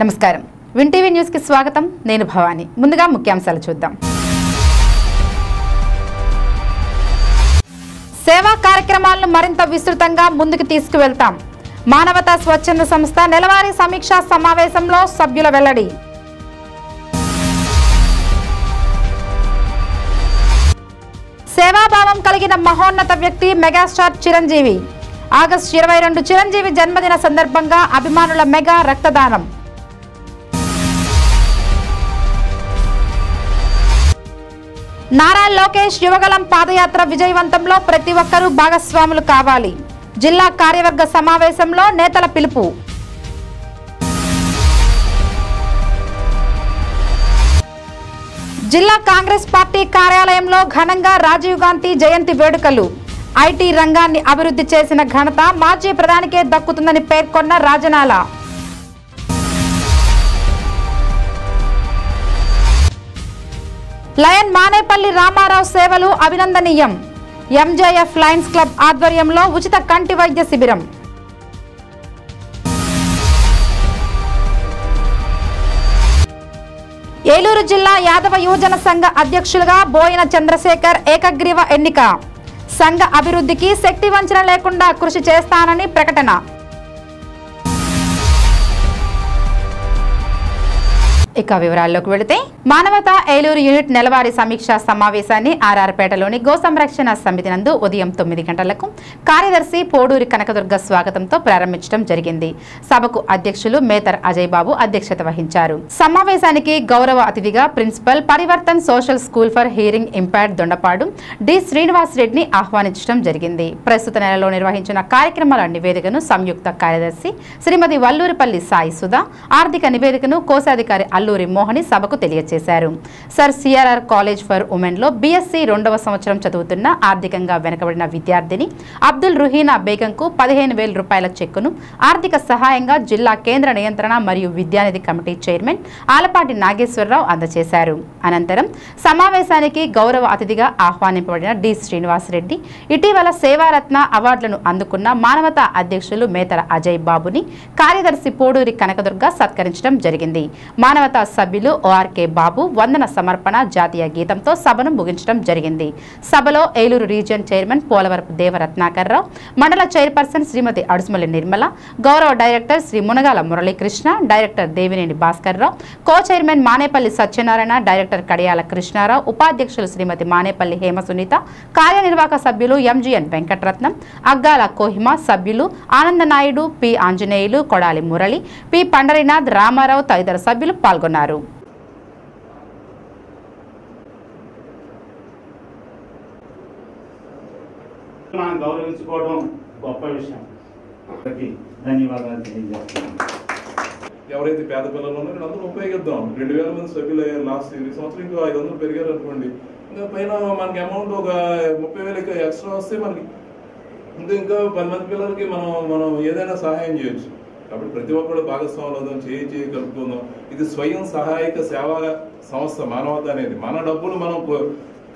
నమస్కారం. Win TV న్యూస్కి స్వాగతం. నేను భవాని. ముందుగా ముఖ్యాంశాలు చూద్దాం. సేవా కార్యక్రమాలను మరింత విస్తృతంగా ముందుకు తీసుకువెళ్తాం. మానవతా స్వచ్ఛంద సంస్థ నెలవారీ సమీక్షా సమావేశంలో సభ్యుల వెల్లడి. సేవాభావం కలిగిన మహోన్నత వ్యక్తి మెగాస్టార్ చిరంజీవి. ఆగస్టు ఇరవై రెండు చిరంజీవి జన్మదిన సందర్భంగా అభిమానుల మెగా రక్తదానం. నారా లోకేష్ యువగలం పాదయాత్ర విజయవంతంలో ప్రతి ఒక్కరూ భాగస్వాములు కావాలి. జిల్లా కార్యవర్గ సమావేశంలో నేతల పిలుపు. జిల్లా కాంగ్రెస్ పార్టీ కార్యాలయంలో ఘనంగా రాజీవ్ గాంధీ జయంతి వేడుకలు. ఐటీ రంగాన్ని అభివృద్ధి చేసిన ఘనత మాజీ ప్రధానికే దక్కుతుందని పేర్కొన్న రాజనాల. లయన్ మానేపల్లి రామారావు సేవలు అభినందనీయం. ఎంజేఎఫ్ లయన్స్ క్లబ్ ఆధ్వర్యంలో ఉచిత కంటి వైద్య శిబిరం. ఏలూరు జిల్లా యాదవ యువజన సంఘ అధ్యక్షులుగా బోయిన చంద్రశేఖర్ ఏకగ్రీవ ఎన్నిక. సంఘ అభివృద్ధికి శక్తి వంచన లేకుండా కృషి చేస్తానని ప్రకటన. ఇక వివరాల్లోకి వెళితే మానవతా ఏలూరు యూనిట్ నెలవారీ సమీక్షా సమావేశాన్ని ఆర్ఆర్పేటలోని గో సంరక్షణ సమితి నందు ఉదయం తొమ్మిది గంటలకు కార్యదర్శి పోడూరి కనకదుర్గ స్వాగతంతో ప్రారంభించడం జరిగింది. సభకు అధ్యక్షులు మేతర్ అజయ్ బాబు అధ్యక్షత వహించారు. సమావేశానికి గౌరవ అతిథిగా principal Parivartan social school for hearing impaired Dondapadu D Srinivas రెడ్డిని ఆహ్వానించడం జరిగింది. ప్రస్తుత నెలలో నిర్వహించిన కార్యక్రమాల నివేదికను సంయుక్త కార్యదర్శి శ్రీమతి వల్లూరిపల్లి సాయి సుధా ఆర్థిక నివేదికను కోశాధికారి అల్లూరి మోహని సభకు తెలియజేశారు సర్ సిఆర్ఆర్ కాలేజ్ ఫర్ ఉమెన్లో బీఎస్సీ రెండవ సంవత్సరం చదువుతున్న ఆర్థికంగా వెనుకబడిన విద్యార్థిని అబ్దుల్ రుహీనా బేగంకు పదిహేను వేల రూపాయల చెక్కును ఆర్థిక సహాయంగా జిల్లా కేంద్ర నియంత్రణ మరియు విద్యానిధి కమిటీ చైర్మన్ ఆలపాటి నాగేశ్వరరావు అందజేశారు. అనంతరం సమావేశానికి గౌరవ అతిథిగా ఆహ్వానింపబడిన డి. శ్రీనివాసరెడ్డి ఇటీవల సేవారత్న అవార్డులను అందుకున్న మానవతా అధ్యక్షులు మేతర అజయ్ బాబుని కార్యదర్శి పోడూరి కనకదుర్గ సత్కరించడం జరిగింది. మానవతా సభ్యులు ఓఆర్కే బాబు వందన సమర్పణ జాతీయ గీతంతో సభను ముగించడం జరిగింది. సభలో ఏలూరు రీజియన్ చైర్మన్ పోలవరపు దేవరత్నాకర్ రావు మండల చైర్పర్సన్ శ్రీమతి అడుసుమల్లి నిర్మల గౌరవ director Shri Munagala Muralikrishna director Devineni Bhaskar Rao co chairman Manepalli Satyanarayana director Kadiyala Krishnarao ఉపాధ్యక్షులు శ్రీమతి మానేపల్లి హేమ సునీత కార్యనిర్వాహక సభ్యులు ఎంజీఎన్ వెంకటరత్నం అగ్గాల కోహిమ సభ్యులు ఆనందనాయుడు పి ఆంజనేయులు కొడాలి మురళి పి పండరినాథ్ రామారావు తదితర సభ్యులు పాల్గొన్నారు. మనం గౌరవించుకోవడం గొప్ప విషయం. ధన్యవాదాలు తెలియజేస్తున్నాను. ఎవరైతే పేద పిల్లలు ఉన్నారో అందరూ ఉపయోగిద్దాం. రెండు వేల మంది సభ్యులు అయ్యారు. లాస్ట్ ఈ సంవత్సరం ఇంకా ఐదు వందలు పెరిగారు అనుకోండి. ఇంకా పైన మనకి అమౌంట్ ఒక ముప్పై వేలకి ఎక్స్ట్రా వస్తే మనకి ఇంకా ఇంకా పది మంది పిల్లలకి మనం మనం ఏదైనా సహాయం చేయొచ్చు. కాబట్టి ప్రతి ఒక్కరు భాగస్వాములు చేయి చేయి కలుపుకుందాం. ఇది స్వయం సహాయక సేవా సంస్థ మానవత అనేది. మన డబ్బులు మనం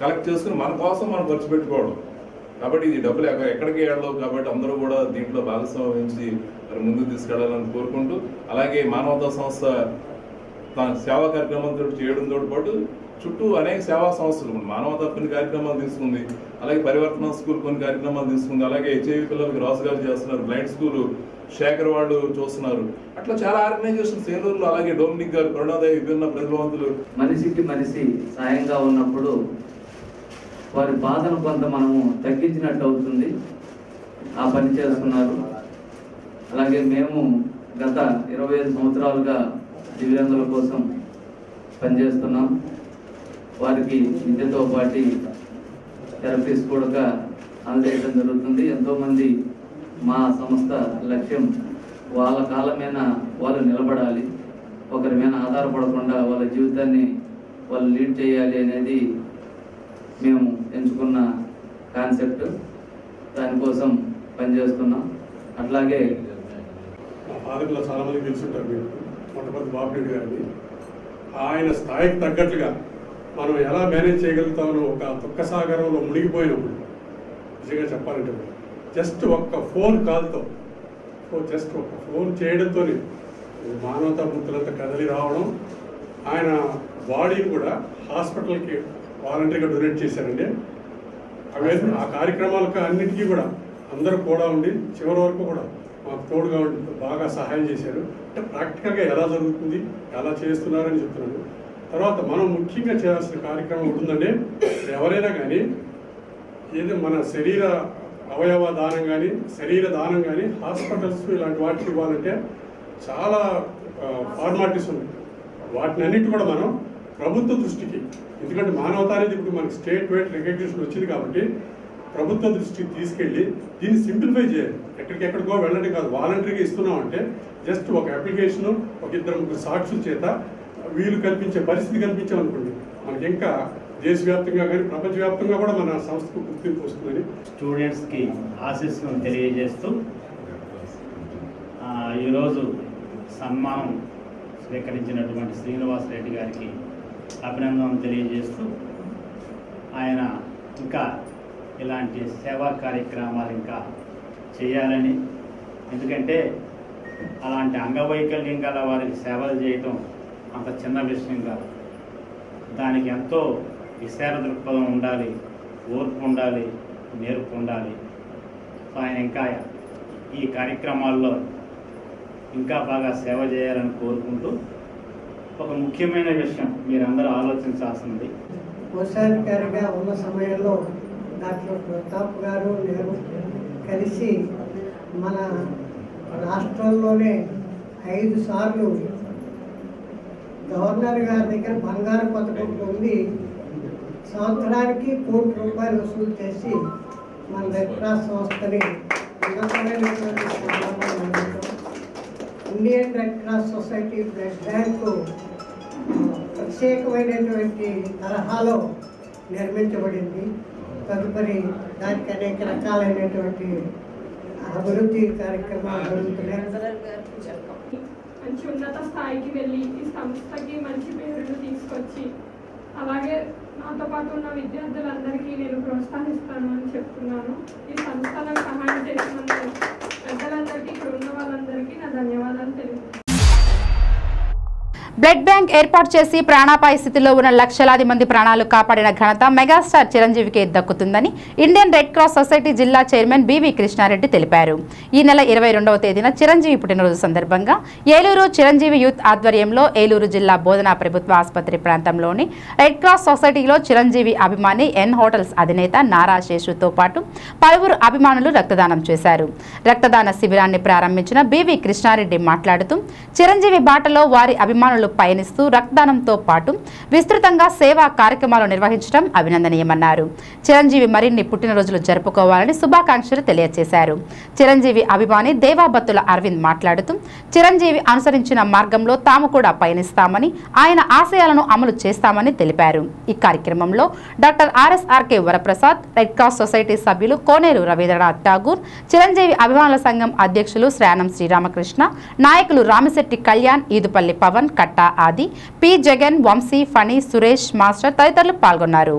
కలెక్ట్ చేసుకుని మన కోసం మనం ఖర్చు పెట్టుకోవడం. కాబట్టి ఇది డబ్బులు ఎక్కడికి వెళ్ళవు కాబట్టి అందరూ కూడా దీంట్లో భాగస్వామించి మరి ముందుకు తీసుకెళ్ళాలని కోరుకుంటూ అలాగే మానవతా సంస్థ తన సేవా కార్యక్రమంతో చేయడంతో పాటు చుట్టూ అనేక సేవా సంస్థలు మానవతా కొన్ని కార్యక్రమాలు తీసుకుంది. అలాగే పరివర్తన స్కూల్ కొన్ని కార్యక్రమాలు తీసుకుంది. అలాగే హెచ్ఐవి పిల్లలకి రాజుగారు చేస్తున్నారు. బ్లైండ్ స్కూల్ శేఖర్ వాళ్ళు చూస్తున్నారు. అట్లా చాలా ఆర్గనైజేషన్స్ ఏలూరులో అలాగే డోమినిక్ గారు కరుణాదయ విభిన్న ప్రతిభావంతులు. మనిషికి మనిషి సాయంగా ఉన్నప్పుడు వారి బాధను కొంత మనము తగ్గించినట్టు అవుతుంది. ఆ పని చేస్తున్నారు. అలాగే మేము గత ఇరవై ఐదు సంవత్సరాలుగా దివ్యాంగుల కోసం పనిచేస్తున్నాం. వారికి విద్యతో పాటు థెరపీస్ కూడా అందజేయడం జరుగుతుంది. ఎంతోమంది మా సంస్థ లక్ష్యం వాళ్ళ కాలం మీద వాళ్ళు నిలబడాలి. ఒకరి మీద ఆధారపడకుండా వాళ్ళ జీవితాన్ని వాళ్ళు లీడ్ చేయాలి అనేది మేము ఎంచుకున్న కాన్సెప్ట్. దానికోసం పనిచేస్తున్నాం. అట్లాగే మా ఫాదర్లో చాలా తెలుసుంటారు మీరు. మొట్టమొదటి బాబురెడ్డి గారిని. ఆయన స్థాయికి తగ్గట్టుగా మనం ఎలా మేనేజ్ చేయగలుగుతామో ఒక దుఃఖసాగరంలో మునిగిపోయినప్పుడు నిజంగా చెప్పాలంటే జస్ట్ ఒక్క ఫోన్ కాల్తో. జస్ట్ ఒక ఫోన్ చేయడంతో మానవతా వృత్తులంతా కదలి రావడం ఆయన బాడీని కూడా హాస్పిటల్కి వాలంటరీగా డొనేట్ చేశారండి. అవే ఆ కార్యక్రమాలకు అన్నిటికీ కూడా అందరూ కూడా ఉండి చివరి వరకు కూడా మాకు తోడుగా ఉండి బాగా సహాయం చేశారు. అంటే ప్రాక్టికల్గా ఎలా జరుగుతుంది ఎలా చేస్తున్నారని చెప్తున్నాను తర్వాత మనం ముఖ్యంగా చేయాల్సిన కార్యక్రమం ఉంటుందండి ఎవరైనా కానీ ఏదో మన శరీర అవయవ దానం కానీ శరీర దానం కానీ హాస్పిటల్స్ ఇలాంటి వాటికి ఇవ్వాలంటే చాలా ఫార్మాలిటీస్ ఉన్నాయి. వాటిని అన్నిటి కూడా మనం ప్రభుత్వ దృష్టికి ఎందుకంటే మానవతా అనేది ఇప్పుడు మనకి స్టేట్ వైడ్ రికగ్నిషన్ వచ్చింది కాబట్టి ప్రభుత్వ దృష్టికి తీసుకెళ్ళి దీన్ని సింప్లిఫై చేయాలి. ఎక్కడికి ఎక్కడికో వెళ్ళడం కాదు. వాలంటరీగా ఇస్తున్నాం అంటే జస్ట్ ఒక అప్లికేషన్ ఒక ఇద్దరు ముగ్గురు సాక్షుల చేత వీలు కల్పించే పరిస్థితి కల్పించామనుకోండి మనకి ఇంకా దేశవ్యాప్తంగా కానీ ప్రపంచవ్యాప్తంగా కూడా మన సంస్థకు గుర్తింపు వస్తుందని స్టూడెంట్స్కి ఆశీస్సులను తెలియజేస్తూ ఈరోజు సన్మానం స్వీకరించినటువంటి శ్రీనివాస్ రెడ్డి గారికి అభినందనలు తెలియజేస్తూ ఆయన ఇంకా ఇలాంటి సేవా కార్యక్రమాలు ఇంకా చేయాలని ఎందుకంటే అలాంటి అంగవైకల్యం గల వారికి సేవలు చేయటం అంత చిన్న విషయం కాదు. దానికి ఎంతో విశాల దృక్పథం ఉండాలి ఓర్పు ఉండాలి నేర్పు ఉండాలి. సో ఆయన ఇంకా ఈ కార్యక్రమాల్లో ఇంకా బాగా సేవ చేయాలని కోరుకుంటూ ఒక ముఖ్యమైన విషయం మీరందరూ ఆలోచించాల్సింది. కోశాధికారిగా ఉన్న సమయంలో డాక్టర్ ప్రతాప్ గారు నేను కలిసి మన రాష్ట్రంలోనే ఐదు సార్లు గవర్నర్ గారి దగ్గర బంగారు పథకం పొంది సంవత్సరానికి కోటి రూపాయలు వసూలు చేసి మన రెడ్ క్రాస్ సంస్థని Indian red cross society blood bank ప్రత్యేకమైనటువంటి తరహాలో నిర్మించబడింది. తదుపరి దానికి అనేక రకాలైనటువంటి అభివృద్ధి కార్యక్రమాలు జరుగుతున్నాయి. మంచి ఉన్నత స్థాయికి వెళ్ళి ఈ సంస్థకి మంచి పేరును తీసుకొచ్చి అలాగే నాతో పాటు ఉన్న విద్యార్థులందరికీ నేను ప్రోత్సహిస్తాను అని చెప్తున్నాను. ఈ సంస్థలకు సహాయం చేసినందుకు పెద్దలందరికీ ఇక్కడ ఉన్న వాళ్ళందరికీ నా ధన్యవాదాలు తెలుపుతున్నాను. బ్లడ్ బ్యాంక్ ఏర్పాటు చేసి ప్రాణాపాయ స్థితిలో ఉన్న లక్షలాది మంది ప్రాణాలు కాపాడిన ఘనత మెగాస్టార్ చిరంజీవికి దక్కుతుందని ఇండియన్ రెడ్ క్రాస్ సొసైటీ జిల్లా చైర్మన్ బివి కృష్ణారెడ్డి తెలిపారు. ఈ నెల ఇరవై రెండవ తేదీన చిరంజీవి పుట్టినరోజు సందర్భంగా ఏలూరు చిరంజీవి యూత్ ఆధ్వర్యంలో ఏలూరు జిల్లా బోధనా ప్రభుత్వ ఆసుపత్రి ప్రాంతంలోని రెడ్ క్రాస్ సొసైటీలో చిరంజీవి అభిమాని ఎన్ హోటల్స్ అధినేత నారా శేషుతో పాటు పలువురు అభిమానులు రక్తదానం చేశారు. రక్తదాన శిబిరాన్ని ప్రారంభించిన బివి కృష్ణారెడ్డి మాట్లాడుతూ చిరంజీవి బాటలో వారి అభిమానులు పయనిస్తూ రక్తదానంతో పాటు విస్తృతంగా సేవా కార్యక్రమాలు నిర్వహించడం అభినందనీయమన్నారు. చిరంజీవి మరిన్ని పుట్టినరోజులు జరుపుకోవాలని శుభాకాంక్షలు తెలియజేశారు చిరంజీవి అభిమాని దేవాబత్తుల అరవింద్ మాట్లాడుతూ చిరంజీవి అనుసరించిన మార్గంలో తాము కూడా పయనిస్తామని ఆయన ఆశయాలను అమలు చేస్తామని తెలిపారు. ఈ కార్యక్రమంలో doctor RSRK Varaprasad red cross society సభ్యులు కోనేరు రవీంద్రనాథ్ ఠాగూర్ చిరంజీవి అభిమానుల సంఘం అధ్యక్షులు శ్రాణం శ్రీరామకృష్ణ నాయకులు రామిశెట్టి కళ్యాణ్ ఈదుపల్లి పవన్ కట్ట ఆది పి జగన్ వంశీ ఫణి సురేష్ మాస్టర్ తదితరులు పాల్గొన్నారు.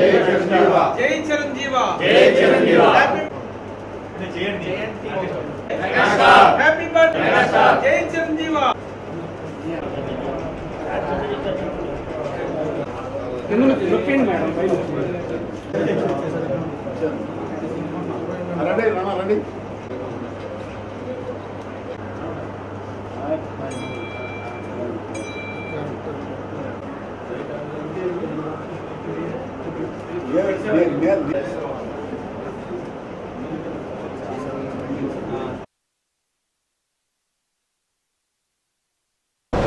జై చిరంజీవ. జై చిరంజీవ. హ్యాపీ బర్త్డే జై చిరంజీవ.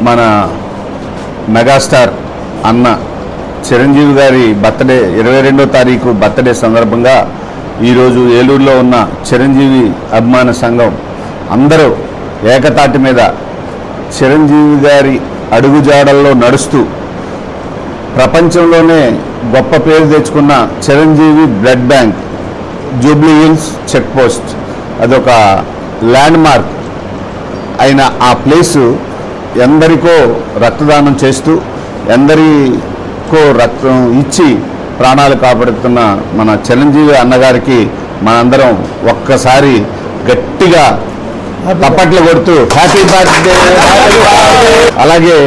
మన మెగాస్టార్ అన్న చిరంజీవి గారి బర్త్డే ఇరవై రెండో తారీఖు బర్త్డే సందర్భంగా ఈరోజు ఏలూరులో ఉన్న చిరంజీవి అభిమాన సంఘం అందరూ ఏకతాటి మీద చిరంజీవి గారి అడుగుజాడల్లో నడుస్తూ ప్రపంచంలోనే గొప్ప పేరు తెచ్చుకున్న Chiranjeevi blood bank Jubilee Hills check post అదొక ల్యాండ్ మార్క్ అయిన ఆ ప్లేసు ఎందరికో రక్తదానం చేస్తూ ఎందరికో రక్తం ఇచ్చి ప్రాణాలు కాపాడుతున్న మన చిరంజీవి అన్నగారికి మనందరం ఒక్కసారి గట్టిగా తప్పట్లు కొడుతూ హ్యాపీ బర్త్డే అలాగే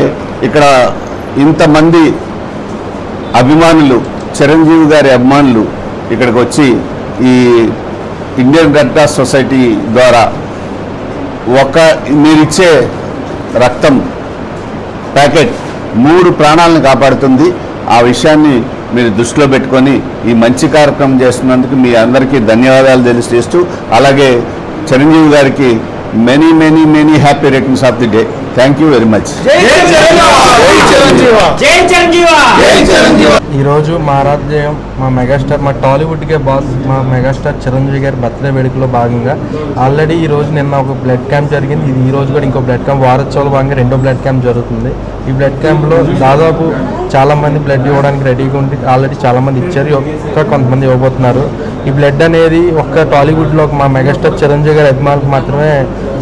ఇక్కడ ఇంతమంది అభిమానులు చిరంజీవి గారి అభిమానులు ఇక్కడికి వచ్చి ఈ ఇండియన్ రెడ్ క్రాస్ సొసైటీ ద్వారా ఒక మీరిచ్చే రక్తం ప్యాకెట్ మూడు ప్రాణాలను కాపాడుతుంది. ఆ విషయాన్ని మీరు దృష్టిలో పెట్టుకొని ఈ మంచి కార్యక్రమం చేస్తున్నందుకు మీ అందరికీ ధన్యవాదాలు తెలియజేస్తూ అలాగే చిరంజీవి గారికి many many many happy returns of the day thank you very much ఈరోజు మా ఆరాధ్యం మా మెగాస్టార్ మా టాలీవుడ్కే బాస్ మా మెగాస్టార్ చిరంజీవి గారి బర్త్డే వేడుకలో భాగంగా ఆల్రెడీ ఈ రోజు నిన్న ఒక బ్లడ్ క్యాంప్ జరిగింది. ఇది ఈ రోజు కూడా ఇంకో బ్లడ్ క్యాంప్ వారోత్సవాల భాగంగా రెండో బ్లడ్ క్యాంప్ జరుగుతుంది. ఈ బ్లడ్ క్యాంప్లో దాదాపు చాలామంది బ్లడ్ ఇవ్వడానికి రెడీగా ఉండి ఆల్రెడీ చాలామంది ఇచ్చారు. ఇంకా కొంతమంది ఇవ్వబోతున్నారు. ఈ బ్లడ్ అనేది ఒక్క టాలీవుడ్లో మా మెగాస్టార్ చిరంజీవి గారి అభిమానులకు మాత్రమే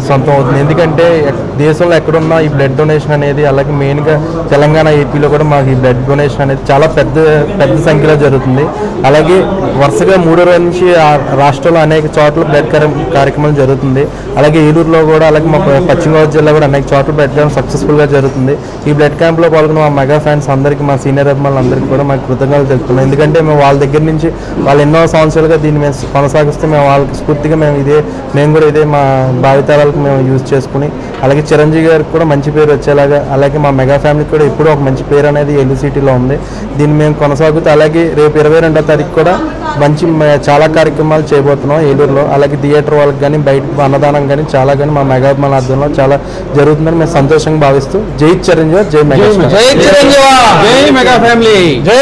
సొంతం అవుతుంది ఎందుకంటే దేశంలో ఎక్కడున్న ఈ బ్లడ్ డొనేషన్ అనేది అలాగే మెయిన్గా తెలంగాణ ఏపీలో కూడా మాకు ఈ బ్లడ్ డొనేషన్ అనేది చాలా పెద్ద పెద్ద సంఖ్యలో జరుగుతుంది. అలాగే వరుసగా మూడో రోజు నుంచి ఆ రాష్ట్రంలో అనేక చోట్ల బ్లడ్ కార్యక్రమం కార్యక్రమాలు జరుగుతుంది. అలాగే ఏలూరులో కూడా అలాగే మా పశ్చిమ గోదావరి జిల్లా కూడా అనేక చోట్ల బ్లడ్ క్యాంప్ సక్సెస్ఫుల్గా జరుగుతుంది. ఈ బ్లడ్ క్యాంప్లో పాల్గొన్న మా మెగా ఫ్యాన్స్ అందరికీ మా సీనియర్ అభిమానులు అందరికీ కూడా మాకు కృతజ్ఞతలు తెలుపుతున్నాం. ఎందుకంటే మేము వాళ్ళ దగ్గర నుంచి వాళ్ళు ఎన్నో సంవత్సరాలుగా దీన్ని మేము కొనసాగిస్తే మేము వాళ్ళకి స్ఫూర్తిగా మేము ఇదే మేము కూడా ఇదే మా భావితరాలకు మేము యూజ్ చేసుకుని అలాగే చిరంజీవి గారికి కూడా మంచి పేరు వచ్చేలాగా అలాగే మా మెగా ఫ్యామిలీకి కూడా ఎప్పుడూ ఒక మంచి పేరు అనేది ఎల్లు సిటీలో ఉంది. దీన్ని మేము కొనసాగుతూ అలాగే రేపు ఇరవై రెండో తారీఖు కూడా మంచి చాలా కార్యక్రమాలు చేయబోతున్నాం ఏలూరులో. అలాగే థియేటర్ వాళ్ళకి కానీ బయట అన్నదానం కానీ చాలా కానీ మా మెగా అభిమానుల ఆధ్వర్యంలో చాలా జరుగుతుందని మేము సంతోషంగా భావిస్తూ జై చిరంజీవి జై మెగా జై చిరంజీవి. జై మెగా ఫ్యామిలీ. జై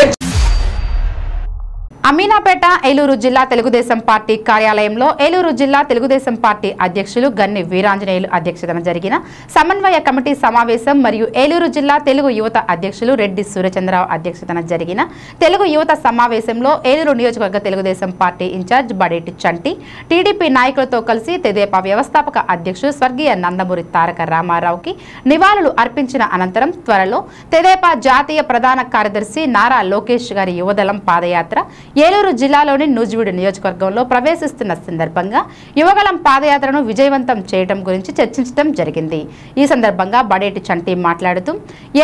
అమీనాపేట ఏలూరు జిల్లా తెలుగుదేశం పార్టీ కార్యాలయంలో ఏలూరు జిల్లా తెలుగుదేశం పార్టీ అధ్యక్షులు గన్ని వీరాంజనేయులు అధ్యక్షతన జరిగిన సమన్వయ కమిటీ సమావేశం మరియు ఏలూరు జిల్లా తెలుగు యువత అధ్యక్షులు రెడ్డి సూర్యచంద్రరావు అధ్యక్షతన జరిగిన తెలుగు యువత సమావేశంలో ఏలూరు నియోజకవర్గ Telugudesam party incharge Badeti Chanti TDP నాయకులతో కలిసి తెదేపా వ్యవస్థాపక అధ్యక్షుడు స్వర్గీయ నందమూరి తారక రామారావుకి నివాళులు అర్పించిన అనంతరం త్వరలో తెదేపా జాతీయ ప్రధాన కార్యదర్శి నారా లోకేష్ గారి యువదళం పాదయాత్ర ఏలూరు జిల్లాలోని నూజివీడు నియోజకవర్గంలో ప్రవేశిస్తున్న సందర్భంగా యువగలం పాదయాత్రను విజయవంతం చేయడం గురించి చర్చించడం జరిగింది. ఈ సందర్భంగా బడేటి చంటి మాట్లాడుతూ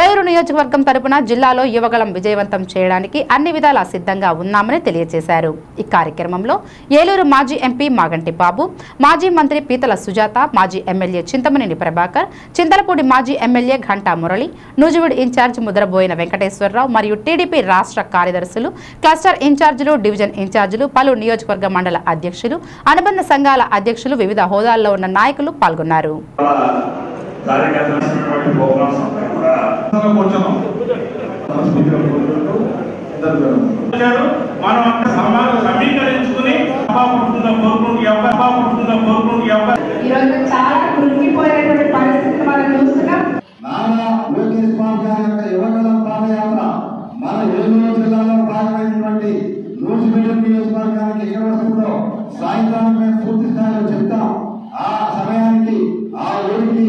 ఏలూరు నియోజకవర్గం తరపున జిల్లాలో యువగలం విజయవంతం చేయడానికి అన్ని విధాలా సిద్ధంగా ఉన్నామని తెలియజేశారు. ఈ కార్యక్రమంలో ఏలూరు మాజీ ఎంపీ మాగంటి బాబు మాజీ మంత్రి పీతల సుజాత మాజీ ఎమ్మెల్యే చింతమనేని ప్రభాకర్ చింతలపూడి మాజీ ఎమ్మెల్యే ఘంటా మురళి నూజివీడు ఇన్ఛార్జ్ ముద్రబోయిన వెంకటేశ్వరరావు మరియు టీడీపీ రాష్ట్ర కార్యదర్శులు క్లస్టర్ ఇన్ఛార్జీలు డివిజన్ ఇన్ఛార్జీలు పలు నియోజకవర్గ మండల అధ్యక్షులు అనుబంధ సంఘాల అధ్యక్షులు వివిధ హోదాల్లో ఉన్న నాయకులు పాల్గొన్నారు. మనం సమాజం సమీకరించుకుని అబ్బా పుట్టిన కోరుకుని ఎవ్వ అబ్బా పుట్టిన కోరుకుని ఎవ్వ ఈరోజు చాలా కృంగిపోయినటువంటి పరిస్థితిని మనం చూస్తున్నాం నారా లోకేష్ బాబు గారి యొక్క యువగలం పాదయాత్ర మన ఏలూరు జిల్లాలో భాగమైనటువంటి నూజివీడు నియోజకవర్గానికి ఎక్కడ వస్తుందో సాయంత్రానికి మేము పూర్తి స్థాయిలో చెప్తాం ఆ సమయానికి ఆ ఊరికి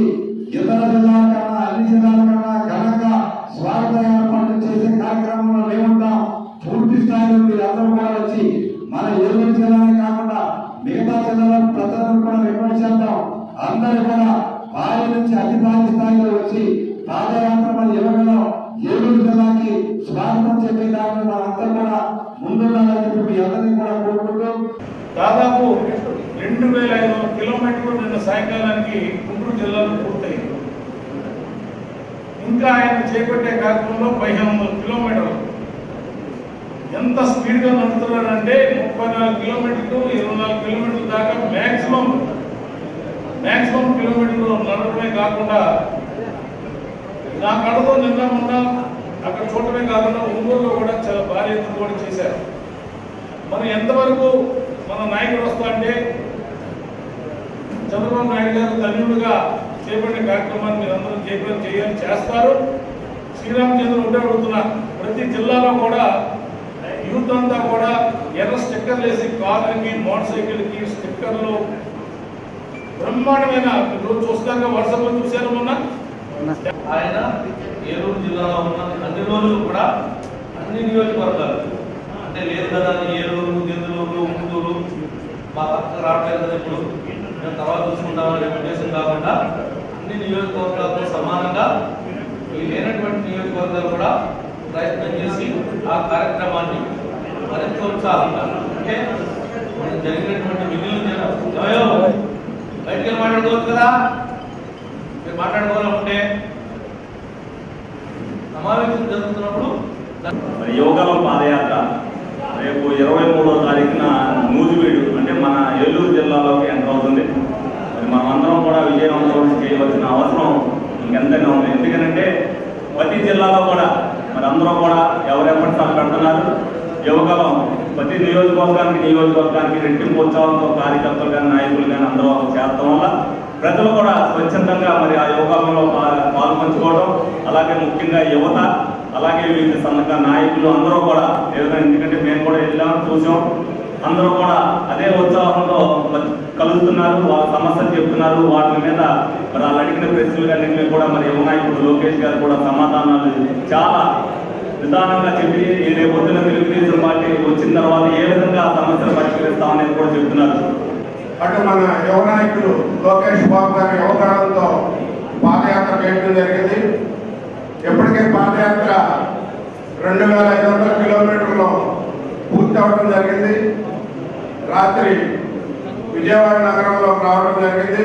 ఇతర జిల్లాల కన్నా అన్ని జిల్లాల కన్నా ఘనంగా స్వాగత ఏర్పాట్లు చేసే కార్యక్రమంలో మేముంటాం పూర్తి స్థాయిలో మీరు అందరూ కూడా వచ్చి మన ఏలూరు జిల్లానే కాకుండా మిగతా జిల్లాల ప్రజలను కూడా రిక్వెస్ట్ చేద్దాం అందరూ కూడా భారీ నుంచి అతి భారీ స్థాయిలో వచ్చి పాదయాత్ర మన యువకులు ఏలూరు జిల్లాకి స్వాగతం చెప్పే దాంట్లో మనంతా కూడా ముందుండాలని చెప్పి మీ అందరినీ కూడా కోరుకుంటూ దాదాపు రెండు వేల ఐదు వందల కిలోమీటర్లు నిన్న సాయంకాలానికి గుంటూరు జిల్లాలో పూర్తయింది ఇంకా ఆయన చేపట్టే కార్యక్రమంలో పదిహేను వందల కిలోమీటర్లు ఎంత స్పీడ్గా నడుస్తున్నాడంటే ముప్పై నాలుగు కిలోమీటర్లు ఇరవై నాలుగు కిలోమీటర్ల దాకా మ్యాక్సిమం మ్యాక్సిమం కిలోమీటర్లు చూడటమే కాకుండా నా కడతో నిన్న మొన్న అక్కడ చూడటమే కాకుండా ఒంగోలులో కూడా చాలా భారీ ఎత్తున కూడా చేశారు. మనం ఎంతవరకు మన నాయకుడు వస్తా అంటే చంద్రబాబు నాయుడు గారు ధన్యుడుగా చేపట్టిన కార్యక్రమాన్ని మీరు అందరూ చేయడం చేయాలని చేస్తారు. శ్రీరామచంద్ర ఉండే అడుగుతున్నా ప్రతి జిల్లాలో కూడా యూత్ అంతా కూడా ఎర్ర స్టిక్కర్లు వేసి కార్లకి మోటార్ సైకిల్కి స్టిక్కర్లు బ్రహ్మాండమైన రోజు చూస్తాక వాట్సాప్లో చూశారు మొన్న? ఆయన ఏలూరు జిల్లాలో ఉన్న అన్ని రోజులు కూడా అన్ని నియోజకవర్గాలు. అంటే లేదు కదా అని ఏలూరు దిందులూరు గుంటూరు రాలేదు కదా ఇప్పుడు. మేము తర్వాత చూసుకుంటామని ఉద్దేశం కాకుండా అన్ని నియోజకవర్గాలతో సమానంగా ఈ లేనటువంటి నియోజకవర్గాలు కూడా ప్రయత్నం చేసి ఆ కార్యక్రమాన్ని మరింత ఉత్సాహంగా అంటే మనం జరిగినటువంటి మిగిలిన బయటికి మాట్లాడుకోవచ్చు కదా? మీరు మాట్లాడుకోవాలనుకుంటే సమావేశం జరుగుతున్నప్పుడు మరి పాదయాత్ర. రేపు ఇరవై మూడో తారీఖున నూజివీడు అంటే మన ఏలూరు జిల్లాలోకి ఎంటర్ అవుతుంది. మరి మనమందరం అందరం కూడా విజయవంతం చేయవలసిన అవసరం ఇంకెంతైనా ఉంది. ఎందుకంటే ప్రతి జిల్లాలో కూడా మరి అందరూ కూడా ఎవరెప్పటి సార్ పెడుతున్నారు యువకాలం ప్రతి నియోజకవర్గానికి నియోజకవర్గానికి రెట్టింపు ఉత్సాహంతో కార్యకర్తలు కానీ నాయకులు కానీ అందరూ చేరడం వల్ల ప్రజలు కూడా స్వచ్ఛందంగా మరి ఆ యోగాలలో పాల్పంచుకోవడం అలాగే ముఖ్యంగా యువత అలాగే వివిధ సన్నక నాయకులు అందరూ కూడా ఏదైనా ఎందుకంటే మేము కూడా వెళ్ళాం చూసాం. అందరూ కూడా అదే ఉత్సాహంతో కలుస్తున్నారు. వాళ్ళ సమస్యలు చెప్తున్నారు. వాటి మీద మరి వాళ్ళు అడిగిన ప్రశ్నలన్నింటినీ కూడా మరి యువ నాయకుడు లోకేష్ గారు కూడా సమాధానాలు చాలా విధానంగా చెప్పి ఈ రేపు పొద్దున తెలుగుదేశం పార్టీ వచ్చిన తర్వాత ఏ విధంగా ఆ సమస్యలు పరిష్కరిస్తామనేది కూడా చెప్తున్నారు. అటు మన యువ నాయకులు లోకేష్ బాబు గారి యువతరంతో పాదయాత్ర చేయడం జరిగింది. ఇప్పటికే పాదయాత్ర రెండు వేల ఐదు వందల కిలోమీటర్లు పూర్తి అవడం జరిగింది. రాత్రి విజయవాడ నగరంలో రావడం జరిగింది.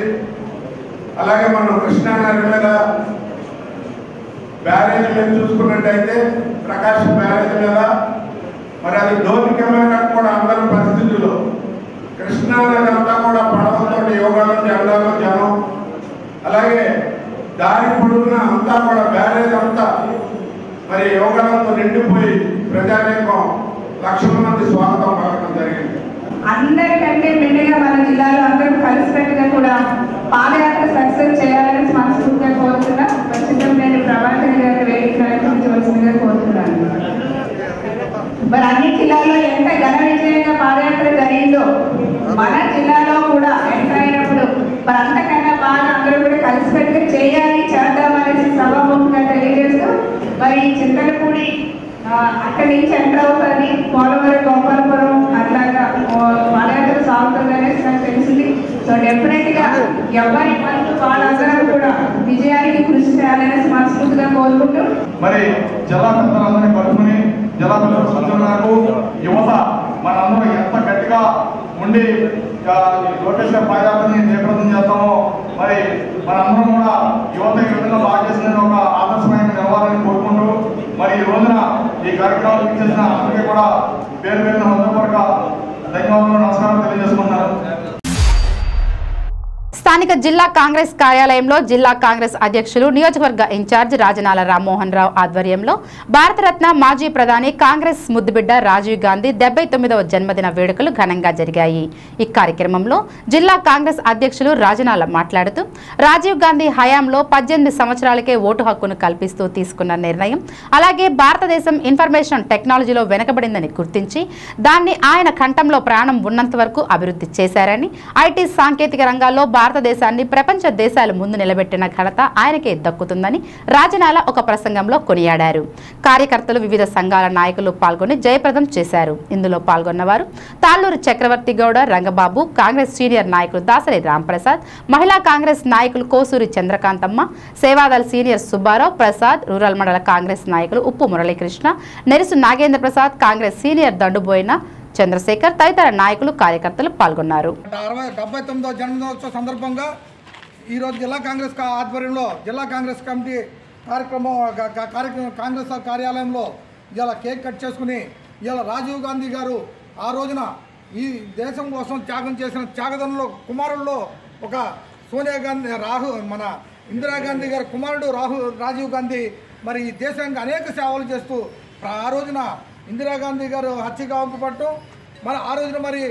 అలాగే మనం కృష్ణానది మీద బ్యారేజ్ మీద చూసుకున్నట్టయితే ప్రకాశం బ్యారేజ్ మీద మరి అది దోపికమైన కెమెరా కూడా అందరి పరిస్థితుల్లో. కృష్ణా నది అంతా కూడా పడవలతో యోగాలు జెండాలు జనం. అలాగే దారి పొడుగున అంతా కూడా బ్యారేజ్ అంతా మరి యోగాలతో నిండిపోయి ప్రజానీకం లక్షల మంది స్వాగతం పలకడం జరిగింది. అందరికంటే మెండుగా మన జిల్లాలో అందరూ కలిసిపెట్టుగా కూడా పాదయాత్ర సక్సెస్ చేయాలని మనస్ఫూర్తిగా కోరుతున్నా ప్రస్తుతం నేను ప్రభాకర్ గారి వేదిక అలంకరించవలసిందిగా కోరుతున్నాను మరి అన్ని జిల్లాల్లో ఎంత ఘన విజయంగా పాదయాత్ర జరిగిందో మన జిల్లాలో కూడా ఎంటర్ అయినప్పుడు మరి అంతకన్నా బాగా అందరూ కూడా కలిసిపెట్టుగా చేయాలి చేద్దామనేసి సభాముఖంగా తెలియజేస్తూ మరి ఈ చింతలపూడి అక్కడి నుంచి ఎంటర్ అవుతుంది పోలవరం గోపాలపురం అట్లాగా పాదయాత్ర సాగుతుంది నాకు తెలిసింది. సో డెఫినెట్గా ఎవరి పనులు వాళ్ళందరూ కూడా విజయానికి కృషి చేయాలనేసి మనస్ఫూర్తిగా కోరుకుంటూ. మరి జిల్లా పట్టుకుని కలుపుకుని జిల్లా యువత మనందరం ఎంత గట్టిగా ఉండి ఆ, లోకేష్ గారి పాదయాత్రని జయప్రదం చేస్తామో మరి మనందరం కూడా యువత ఈ విధంగా బాగా చేసిన ఒక ఆదర్శమైన నిలవాలని కోరుకుంటూ మరి ఈ రోజున ఈ కార్యక్రమాలు చేసిన అందరికీ కూడా పేరు పేరున హృదయపూర్వక ధన్యవాదాలు నమస్కారం తెలియజేసుకుంటున్నాను. స్థానిక జిల్లా కాంగ్రెస్ కార్యాలయంలో జిల్లా కాంగ్రెస్ అధ్యక్షులు నియోజకవర్గ ఇన్ఛార్జ్ రాజనాల రామ్మోహన్ రావు ఆధ్వర్యంలో భారతరత్న మాజీ ప్రధాని కాంగ్రెస్ ముద్దుబిడ్డ రాజీవ్ గాంధీ డెబ్బై తొమ్మిదవ జన్మదిన వేడుకలు ఘనంగా జరిగాయి. ఈ కార్యక్రమంలో జిల్లా కాంగ్రెస్ అధ్యక్షులు రాజనాల మాట్లాడుతూ రాజీవ్ గాంధీ హయాంలో పద్దెనిమిది సంవత్సరాలకే ఓటు హక్కును కల్పిస్తూ తీసుకున్న నిర్ణయం అలాగే భారతదేశం ఇన్ఫర్మేషన్ టెక్నాలజీలో వెనుకబడిందని గుర్తించి దాన్ని ఆయన కంఠంలో ప్రాణం ఉన్నంత వరకు అభివృద్ధి చేశారని ఐటీ సాంకేతిక రంగాల్లో భారత భారతదేశాన్ని ప్రపంచ దేశాలు ముందు నిలబెట్టిన ఘనత ఆయనకే దక్కుతుందని రాజనాల ఒక ప్రసంగంలో కొనియాడారు. కార్యకర్తలు వివిధ సంఘాల నాయకులు పాల్గొని జయప్రదం చేశారు. ఇందులో పాల్గొన్నవారు తాళ్ళూరు చక్రవర్తి గౌడ రంగబాబు కాంగ్రెస్ సీనియర్ నాయకులు దాసరి రాంప్రసాద్ మహిళా కాంగ్రెస్ నాయకులు కోసూరి చంద్రకాంతమ్మ సేవాదల్ సీనియర్ సుబ్బారావు ప్రసాద్ రూరల్ మండల కాంగ్రెస్ నాయకులు ఉప్పు మురళీకృష్ణ నెరుసు నాగేంద్ర ప్రసాద్ కాంగ్రెస్ సీనియర్ దండుబోయిన చంద్రశేఖర్ తదితర నాయకులు కార్యకర్తలు పాల్గొన్నారు. అరవై డెబ్బై జన్మదినోత్సవ సందర్భంగా ఈరోజు జిల్లా కాంగ్రెస్ ఆధ్వర్యంలో జిల్లా కాంగ్రెస్ కమిటీ కార్యక్రమం కార్యక్రమం కాంగ్రెస్ కార్యాలయంలో ఇలా కేక్ కట్ చేసుకుని ఇలా రాజీవ్ గాంధీ గారు ఆ రోజున ఈ దేశం కోసం త్యాగం చేసిన త్యాగదనులో కుమారుల్లో ఒక సోనియా గాంధీ రాహు మన ఇందిరాగాంధీ గారి కుమారుడు రాహుల్ రాజీవ్ గాంధీ మరి ఈ దేశానికి అనేక సేవలు చేస్తూ ఆ రోజున ఇందిరాగాంధీ గారు హత్య పట్టడం మరి ఆ రోజున మరి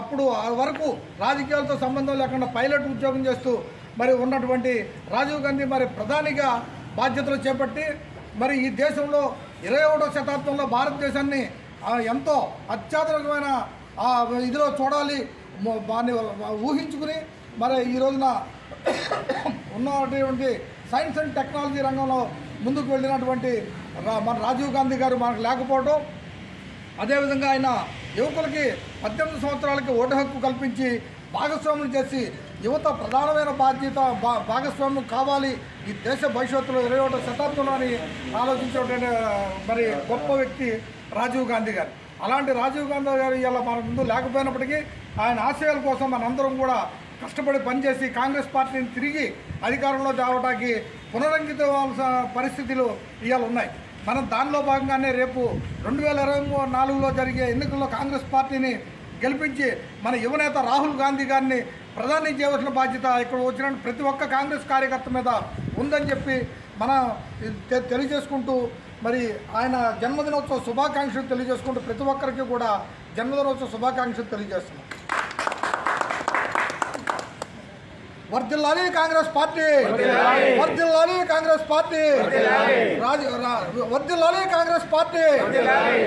అప్పుడు ఆ వరకు రాజకీయాలతో సంబంధం లేకుండా పైలట్ ఉద్యోగం చేస్తూ మరి ఉన్నటువంటి రాజీవ్ గాంధీ మరి ప్రధానిగా బాధ్యతలు చేపట్టి మరి ఈ దేశంలో ఇరవై ఒకటో శతాబ్దంలో భారతదేశాన్ని ఎంతో అత్యాధునికమైన ఇదిలో చూడాలి దాన్ని ఊహించుకుని మరి ఈ రోజున ఉన్నటువంటి సైన్స్ అండ్ టెక్నాలజీ రంగంలో ముందుకు వెళ్ళినటువంటి మన రాజీవ్ గాంధీ గారు మనకు లేకపోవడం అదేవిధంగా ఆయన యువకులకి పద్దెనిమిది సంవత్సరాలకి ఓటు హక్కు కల్పించి భాగస్వాములు చేసి యువత ప్రధానమైన బాధ్యత భా భాగస్వామ్యం కావాలి ఈ దేశ భవిష్యత్తులో ఇరవై ఒకటో శతాబ్దంలో అని ఆలోచించేటువంటి మరి గొప్ప వ్యక్తి రాజీవ్ గాంధీ గారు. అలాంటి రాజీవ్ గాంధీ గారు ఇలా మన ముందు లేకపోయినప్పటికీ ఆయన ఆశయాల కోసం మనందరం కూడా కష్టపడి పనిచేసి కాంగ్రెస్ పార్టీని తిరిగి అధికారంలో తేవడానికి పునరంకితవలసిన పరిస్థితులు ఇవాళ ఉన్నాయి. మనం దానిలో భాగంగానే రేపు రెండు వేల ఇరవై మూడు నాలుగులో జరిగే ఎన్నికల్లో కాంగ్రెస్ పార్టీని గెలిపించి మన యువనేత రాహుల్ గాంధీ గారిని ప్రధాని చేయవలసిన బాధ్యత ఇక్కడ వచ్చిన ప్రతి ఒక్క కాంగ్రెస్ కార్యకర్త మీద ఉందని చెప్పి మన తెలియజేసుకుంటూ మరి ఆయన జన్మదినోత్సవ శుభాకాంక్షలు తెలియజేసుకుంటూ ప్రతి ఒక్కరికి కూడా జన్మదినోత్సవ శుభాకాంక్షలు తెలియజేస్తున్నాం. వర్ధిల్లాలి కాంగ్రెస్ పార్టీ. వర్ధిల్లాలి కాంగ్రెస్ పార్టీ. రాజు రా- వర్ధిల్లాలి కాంగ్రెస్ పార్టీ.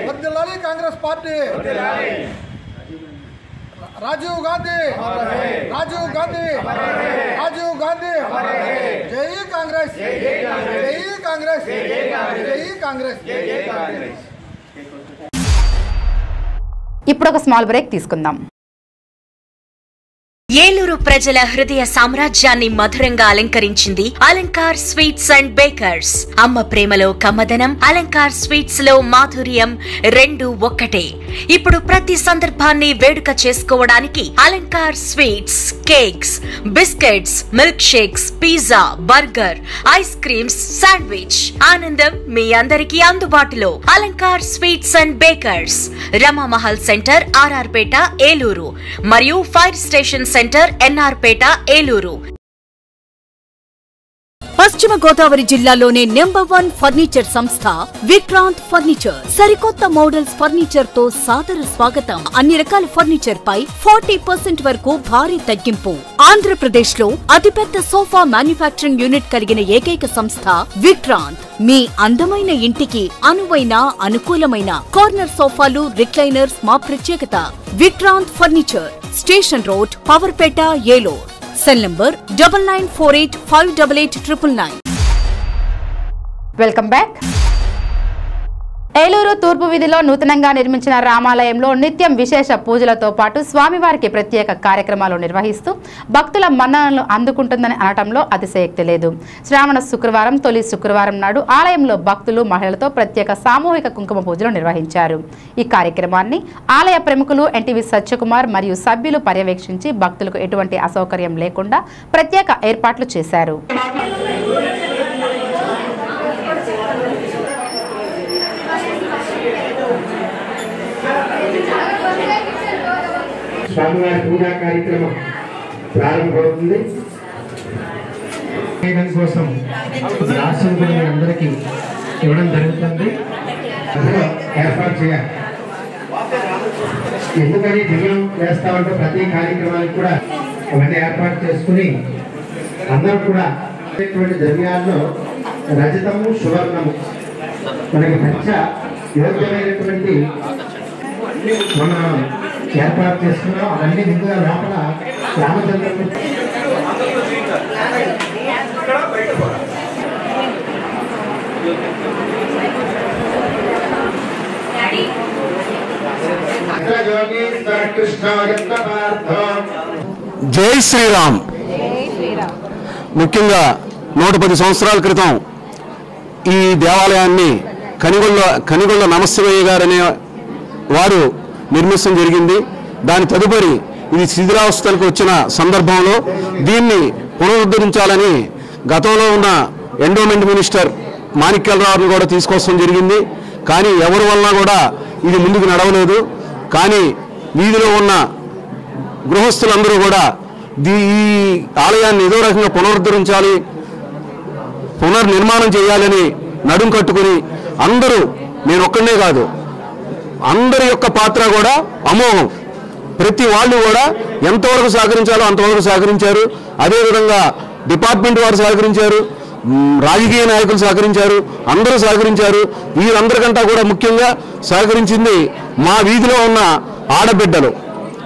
వర్ధిల్లాలి కాంగ్రెస్ పార్టీ. రాజీవ్ గాంధీ. రాజీవ్ గాంధీ. రాజీవ్ గాంధీ. జై కాంగ్రెస్. జై కాంగ్రెస్. జై కాంగ్రెస్. ఇప్పుడు ఒక స్మాల్ బ్రేక్ తీసుకుందాం. ఏలూరు ప్రజల హృదయ సామ్రాజ్యాన్ని మధురంగా అలంకరించింది అలంకార్ స్వీట్స్ అండ్ బేకర్స్. అమ్మ ప్రేమలో కమ్మదనం అలంకార్ స్వీట్స్లో మాధుర్యం రెండు ఒక్కటే. ఇప్పుడు ప్రతి సందర్భాన్ని వేడుక చేసుకోవడానికి Alankar sweets cakes biscuits milk shakes pizza burger ice creams sandwich. ఆనందం మీ అందరికీ అందుబాటులో. Alankar sweets and bakers. Ramamahal centre RR Peta Eluru. మరియు fire station centre centre NRpeta Eluru. పశ్చిమ గోదావరి జిల్లాలోనే నెంబర్ వన్ ఫర్నిచర్ సంస్థ విక్రాంత్ ఫర్నిచర్. సరికొత్త మోడల్స్ ఫర్నిచర్తో సాదర స్వాగతం. అన్ని రకాల ఫర్నిచర్ పై ఫార్టీ పర్సెంట్ వరకు భారీ తగ్గింపు. ఆంధ్రప్రదేశ్లో అతిపెద్ద సోఫా మ్యానుఫ్యాక్చరింగ్ యూనిట్ కలిగిన ఏకైక సంస్థ విక్రాంత్. మీ అందమైన ఇంటికి అనువైన అనుకూలమైన కార్నర్ సోఫాలు రిక్లైనర్స్ మా ప్రత్యేకత. Vikrant furniture. Station road Powerpet Eluru. Cell number double nine four eight five double eight triple nine welcome back Eluru తూర్పు వీధిలో నూతనంగా నిర్మించిన రామాలయంలో నిత్యం విశేష పూజలతో పాటు స్వామివారికి ప్రత్యేక కార్యక్రమాలు నిర్వహిస్తూ భక్తుల మన్ననలు అందుకుంటుందని అనటంలో అతిశయక్తి లేదు. శ్రావణ శుక్రవారం తొలి శుక్రవారం నాడు ఆలయంలో భక్తులు మహిళలతో ప్రత్యేక సామూహిక కుంకుమ పూజలు నిర్వహించారు. ఈ కార్యక్రమాన్ని ఆలయ ప్రముఖులు ఎన్టీవీ సత్యకుమార్ మరియు సభ్యులు పర్యవేక్షించి భక్తులకు ఎటువంటి అసౌకర్యం లేకుండా ప్రత్యేక ఏర్పాట్లు చేశారు. స్వామివారి పూజా కార్యక్రమం ప్రారంభమవుతుంది. కోసం రాష్ట్రం కూడా అందరికీ ఇవ్వడం జరుగుతుంది. ఏర్పాటు చేయాలి. ఎందుకని వేస్తా ఉంటే ప్రతి కార్యక్రమానికి కూడా అవన్నీ ఏర్పాటు చేసుకుని అందరూ కూడా ద్రవ్యాల్లో రజతము సువర్ణము మనకి పంచ యోగ్యమైనటువంటి మనం ఏర్పాటు చేసుకున్నాం అవన్నీ ముందుగా లోపల రామచంద్రుడు జై శ్రీరామ్. ముఖ్యంగా నూట పది సంవత్సరాల క్రితం ఈ దేవాలయాన్ని కనిగొల్ల కనిగొల్ల నమశివయ్య గారు అనే వారు నిర్మించడం జరిగింది. దాని తదుపరి ఇది శిథిరావస్థలకు వచ్చిన సందర్భంలో దీన్ని పునరుద్ధరించాలని గతంలో ఉన్న ఎండోమెంట్ మినిస్టర్ మాణిక్యాలరావును కూడా తీసుకొస్తాం జరిగింది. కానీ ఎవరి వలన కూడా ఇది ముందుకు నడవలేదు. కానీ వీధిలో ఉన్న గృహస్థులందరూ కూడా దీ ఈ ఆలయాన్ని ఏదో రకంగా పునరుద్ధరించాలి పునర్నిర్మాణం చేయాలని నడుం కట్టుకుని అందరూ నేను ఒక్కడే కాదు అందరి యొక్క పాత్ర కూడా అమోఘం. ప్రతి వాళ్ళు కూడా ఎంతవరకు సహకరించాలో అంతవరకు సహకరించారు. అదేవిధంగా డిపార్ట్మెంట్ వారు సహకరించారు. రాజకీయ నాయకులు సహకరించారు. అందరూ సహకరించారు. వీరందరికంటా కూడా ముఖ్యంగా సహకరించింది మా వీధిలో ఉన్న ఆడబిడ్డలు.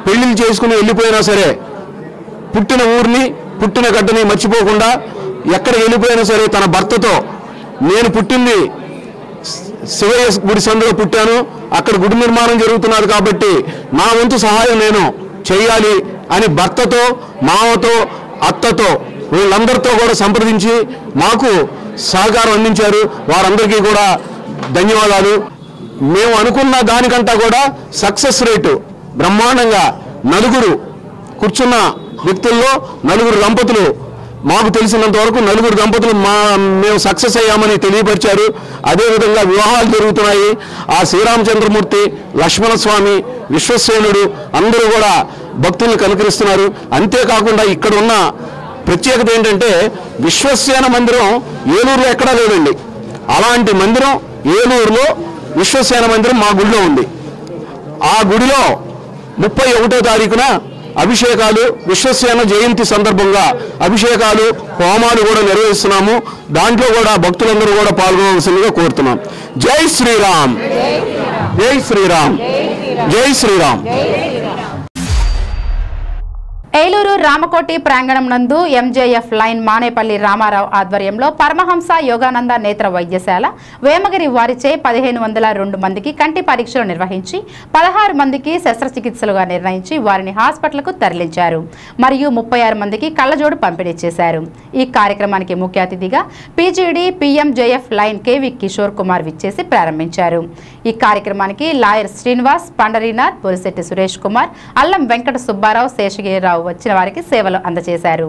పెళ్ళిళ్ళు చేసుకుని వెళ్ళిపోయినా సరే పుట్టిన ఊరిని పుట్టిన గడ్డని మర్చిపోకుండా ఎక్కడికి వెళ్ళిపోయినా సరే తన భర్తతో నేను పుట్టింది శివయ్య గుడి సందులో పుట్టాను. అక్కడ గుడి నిర్మాణం జరుగుతున్నది కాబట్టి నా వంతు సహాయం నేను చేయాలి అని భర్తతో మామతో అత్తతో వీళ్ళందరితో కూడా సంప్రదించి మాకు సహకారం అందించారు. వారందరికీ కూడా ధన్యవాదాలు. మేము అనుకున్న దానికంటా కూడా సక్సెస్ రేటు బ్రహ్మాండంగా నలుగురు కూర్చున్న వ్యక్తుల్లో నలుగురు దంపతులు మాకు తెలిసినంత వరకు నలుగురు దంపతులు మా మేము సక్సెస్ అయ్యామని తెలియపరిచారు. అదేవిధంగా వివాహాలు జరుగుతున్నాయి. ఆ శ్రీరామచంద్రమూర్తి లక్ష్మణస్వామి విశ్వసేనుడు అందరూ కూడా భక్తుల్ని కనుకరిస్తున్నారు. అంతేకాకుండా ఇక్కడ ఉన్న ప్రత్యేకత ఏంటంటే విశ్వసేన మందిరం ఏలూరులో ఎక్కడా లేదండి. అలాంటి మందిరం ఏలూరులో విశ్వసేన మందిరం మా గుడిలో ఉంది. ఆ గుడిలో ముప్పై ఒకటో తారీఖున అభిషేకాలు విశ్వసేన జయంతి సందర్భంగా అభిషేకాలు హోమాలు కూడా నిర్వహిస్తున్నాము. దాంట్లో కూడా భక్తులందరూ కూడా పాల్గొనవలసిందిగా కోరుతున్నాం. జై శ్రీరామ్. జై శ్రీరామ్. జై శ్రీరామ్. ఏలూరు రామకోటి ప్రాంగణం నందు ఎంజేఎఫ్ లైన్ మానేపల్లి రామారావు ఆధ్వర్యంలో పరమహంస యోగానంద నేత్ర వైద్యశాల వేమగిరి వారిచే పదిహేను వందల రెండు మందికి కంటి పరీక్షలు నిర్వహించి పదహారు మందికి శస్త్రచికిత్సలుగా నిర్ణయించి వారిని హాస్పిటల్కు తరలించారు. మరియు ముప్పై ఆరు మందికి కళ్ళజోడు పంపిణీ చేశారు. ఈ కార్యక్రమానికి ముఖ్య అతిథిగా PGD PMJF lion KV Kishore Kumar విచ్చేసి ప్రారంభించారు. ఈ కార్యక్రమానికి లాయర్ శ్రీనివాస్ పండరీనాథ్ పొలిశెట్టి సురేష్ కుమార్ అల్లం వెంకట సుబ్బారావు శేషగిరిరావు వచ్చిన వారికి సేవలు అందజేశారు.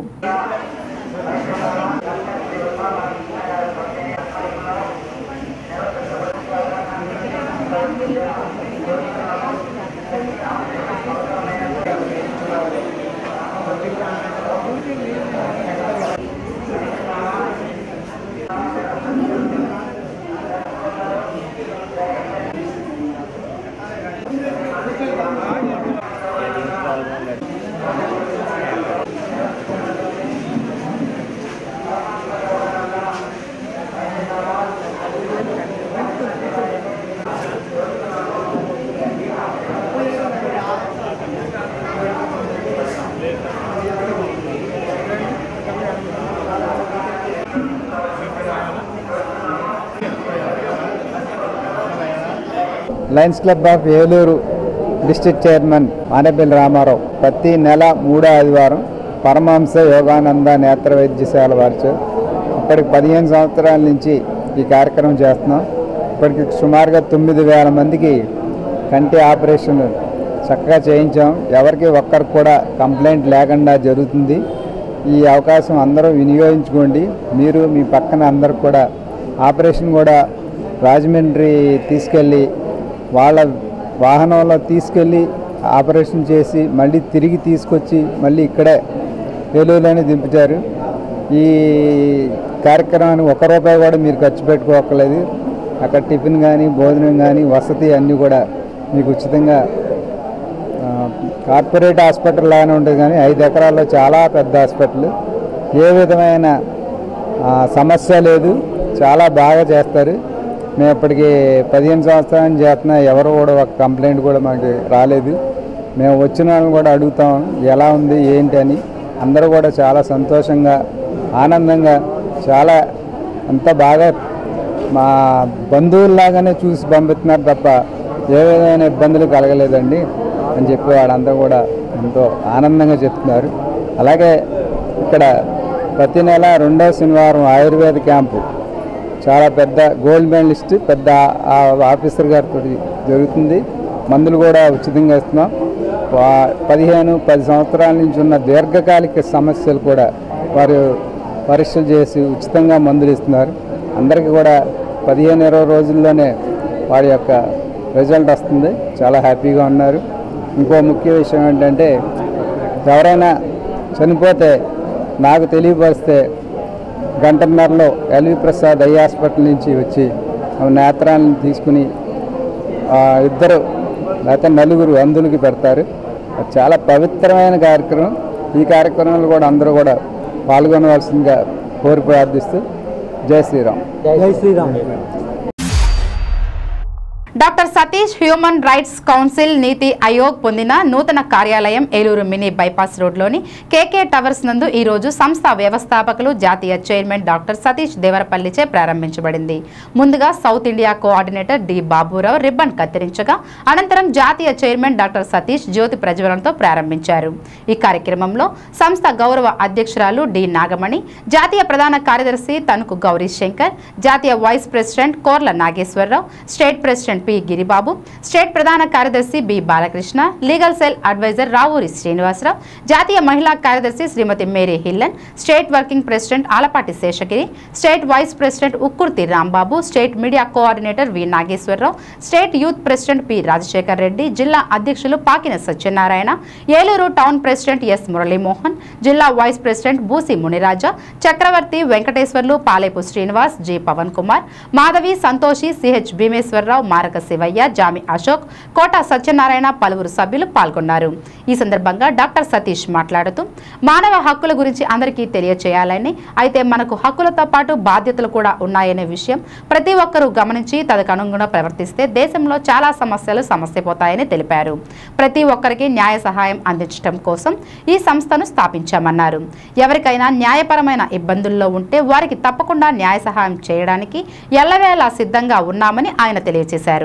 Lions club of Eluru district chairman honourable Ramarao. ప్రతి నెల మూడో ఆదివారం పరమహంస యోగానంద నేత్ర వైద్యశాల వారిచే ఇప్పటికి పదిహేను సంవత్సరాల నుంచి ఈ కార్యక్రమం చేస్తున్నాం. ఇప్పటికి సుమారుగా తొమ్మిది వేల మందికి కంటి ఆపరేషన్ చక్కగా చేయించాం. ఎవరికి ఒక్కరికి కూడా కంప్లైంట్ లేకుండా జరుగుతుంది. ఈ అవకాశం అందరూ వినియోగించుకోండి. మీరు మీ పక్కన అందరు కూడా ఆపరేషన్ కూడా రాజమండ్రి తీసుకెళ్ళి వాళ్ళ వాహనంలో తీసుకెళ్ళి ఆపరేషన్ చేసి మళ్ళీ తిరిగి తీసుకొచ్చి మళ్ళీ ఇక్కడే ఏలూరులోనే దింపుతారు. ఈ కార్యక్రమాన్ని ఒక రూపాయి కూడా మీరు ఖర్చు పెట్టుకోక్కర్లేదు. అక్కడ టిఫిన్ కానీ భోజనం కానీ వసతి అన్నీ కూడా మీకు ఉచితంగా కార్పొరేట్ హాస్పిటల్ లాగానే ఉంటుంది కానీ ఐదు ఎకరాల్లో చాలా పెద్ద హాస్పిటల్. ఏ విధమైన సమస్య లేదు. చాలా బాగా చేస్తారు. మేము ఇప్పటికి పదిహేను సంవత్సరాలు చేస్తున్నా ఎవరు కూడా ఒక కంప్లైంట్ కూడా మాకు రాలేదు. మేము వచ్చిన వాళ్ళని కూడా అడుగుతాం ఎలా ఉంది ఏంటి అని. అందరూ కూడా చాలా సంతోషంగా ఆనందంగా చాలా అంత బాగా మా బంధువుల్లాగానే చూసి పంపిస్తున్నారు తప్ప ఏ విధమైన ఇబ్బందులు కలగలేదండి అని చెప్పి వాళ్ళంతా కూడా ఎంతో ఆనందంగా చెప్తున్నారు. అలాగే ఇక్కడ ప్రతి నెల రెండో శనివారం ఆయుర్వేద క్యాంపు. చాలా పెద్ద గోల్డ్ మెడలిస్ట్ పెద్ద ఆఫీసర్ గారితో జరుగుతుంది. మందులు కూడా ఉచితంగా ఇస్తున్నాం. వా- పదిహేను పది సంవత్సరాల నుంచి ఉన్న దీర్ఘకాలిక సమస్యలు కూడా వారు పరీక్షలు చేసి ఉచితంగా మందులు ఇస్తున్నారు. అందరికీ కూడా పదిహేను ఇరవై రోజుల్లోనే వారి యొక్క రిజల్ట్ వస్తుంది. చాలా హ్యాపీగా ఉన్నారు. ఇంకో ముఖ్య విషయం ఏంటంటే ఎవరైనా చనిపోతే నాకు తెలియపరిస్తే గంటన్నరలో L V Prasad eye hospital నుంచి వచ్చి నేత్రాలను తీసుకుని ఇద్దరు లేకపోతే నలుగురు అందులకి పెడతారు. చాలా పవిత్రమైన కార్యక్రమం. ఈ కార్యక్రమంలో కూడా అందరూ కూడా పాల్గొనవలసిందిగా కోరి ప్రార్థిస్తూ జై శ్రీరామ్. జై Shriram. Doctor Satish human rights council Niti Aayog పొందిన నూతన కార్యాలయం ఏలూరు మినీ బైపాస్ రోడ్లోని కేకే టవర్స్ నందు ఈరోజు సంస్థ వ్యవస్థాపకులు జాతీయ చైర్మన్ డాక్టర్ సతీష్ దేవరపల్లిచే ప్రారంభించబడింది. ముందుగా south India coordinator D Baburao ribbon కత్తిరించగా అనంతరం జాతీయ చైర్మన్ డాక్టర్ సతీష్ జ్యోతి ప్రజ్వలనతో ప్రారంభించారు. ఈ కార్యక్రమంలో సంస్థ గౌరవ అధ్యక్షురాలు డి నాగమణి జాతీయ ప్రధాన కార్యదర్శి తణుకు గౌరీ శంకర్ జాతీయ vice president Korla Nageswararao state president MP Giribabu state ప్రధాన కార్యదర్శి B Balakrishna legal cell adviser Ravuri Srinivasarao జాతీయ మహిళా కార్యదర్శి Shrimati Mary Hillan state working president Alapati Seshagiri state vice president Ukkurthi Rambabu state media coordinator V Nageswararao state youth president P Rajasekhar Reddy జిల్లా అధ్యక్షులు Pakina Satyanarayana Eluru town president S Muralimohan జిల్లా vice president Busi Muniraja Chakravarthi Venkateswarlu Paleppu Srinivas G Pavan Kumar Madhavi Santoshi CH Bhimeswararao Maraka Sivayya Jami Ashok కోట సత్యనారాయణ పలువురు సభ్యులు పాల్గొన్నారు. ఈ సందర్భంగా doctor Satish మాట్లాడుతూ మానవ హక్కుల గురించి అందరికీ తెలియచేయాలని అయితే మనకు హక్కులతో పాటు బాధ్యతలు కూడా ఉన్నాయనే విషయం ప్రతి ఒక్కరూ గమనించి తదకనుగుణ ప్రవర్తిస్తే దేశంలో చాలా సమస్యలు సమస్యపోతాయని తెలిపారు. ప్రతి ఒక్కరికి న్యాయ సహాయం అందించడం కోసం ఈ సంస్థను స్థాపించామన్నారు. ఎవరికైనా న్యాయపరమైన ఇబ్బందుల్లో ఉంటే వారికి తప్పకుండా న్యాయ సహాయం చేయడానికి ఎల్లవేళ సిద్ధంగా ఉన్నామని ఆయన తెలియజేశారు.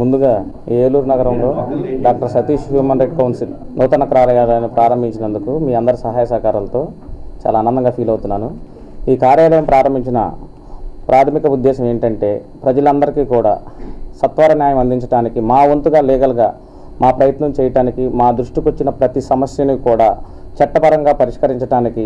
ముందుగా ఏలూరు నగరంలో doctor Satish human right council నూతన కార్యాలయాన్ని ప్రారంభించినందుకు మీ అందరి సహాయ సహకారాలతో చాలా ఆనందంగా ఫీల్ అవుతున్నాను. ఈ కార్యాలయం ప్రారంభించిన ప్రాథమిక ఉద్దేశం ఏంటంటే ప్రజలందరికీ కూడా సత్వర న్యాయం అందించడానికి మా వంతుగా లీగల్గా మా ప్రయత్నం చేయటానికి మా దృష్టికి వచ్చిన ప్రతి సమస్యని కూడా చట్టపరంగా పరిష్కరించడానికి